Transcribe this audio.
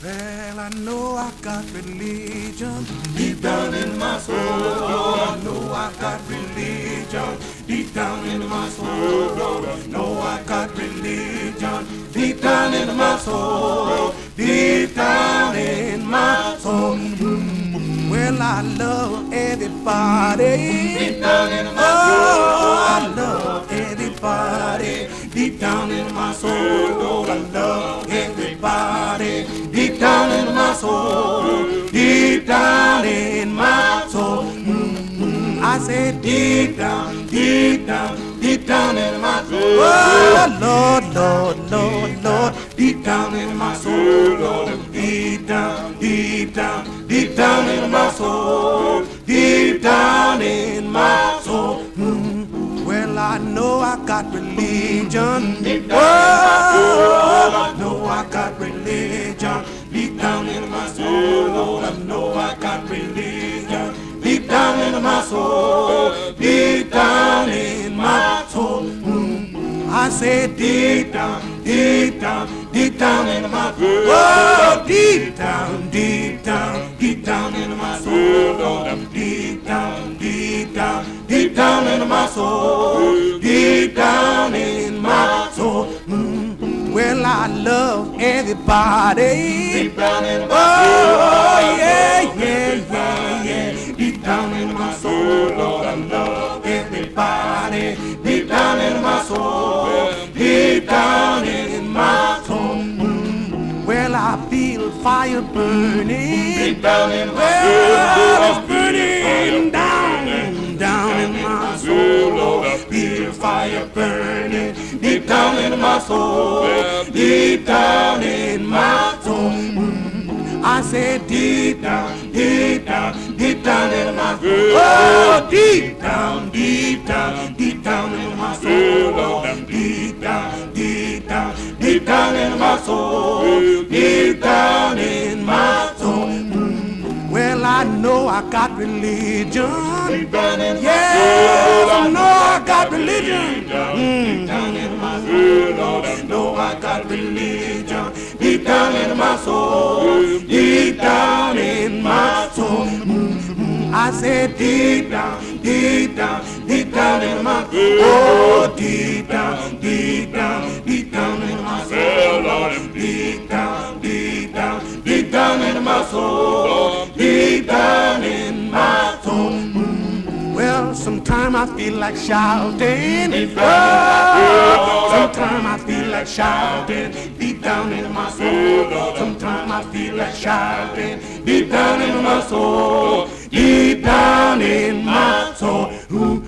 Well, I know I got religion deep down in my soul. Lord, I know I got religion deep down in my soul. I know I got religion deep down in my soul. Deep down in my soul. Well, I love everybody. Deep down in my oh, soul. Oh, I love everybody. Deep down in my soul. I said deep down, deep down, deep down in my soul. Oh, Lord, Lord, Lord, Lord, deep down in my soul, Lord, deep down, deep down, deep down in my soul, deep down in my soul. Mm, Well, I know I got religion. Deep down oh, I know I got religion. Deep down in my soul, Said deep down, deep down, deep down in my soul. Oh, deep down, deep down, deep down in my soul. Deep down, deep down, deep down in my soul. Deep down in my soul. Mm, Well, I love everybody. Deep down in my soul. Oh, fire burning. Deep down in my soul. It's burning down, down in my soul. Lord, fire burning. Deep down in my soul. Deep down in my soul. I said deep down, deep down, deep down in my soul. Oh, deep down, deep down, deep down in my soul. Lord, deep down, deep down, deep down in my soul. Know I got religion. Deep down in yes, I know I got religion. Deep down in my soul, know I got religion. Deep down in my soul, deep down in my soul. Mm, I said deep down, deep down, deep down in my soul. Oh, deep down, deep down, deep down in my soul, Deep down, deep down, deep down in my soul. I feel like shouting. Oh, Sometimes I feel like shouting. Deep down in my soul. Sometimes I feel like shouting. Deep down in my soul. Deep down in my soul. Ooh.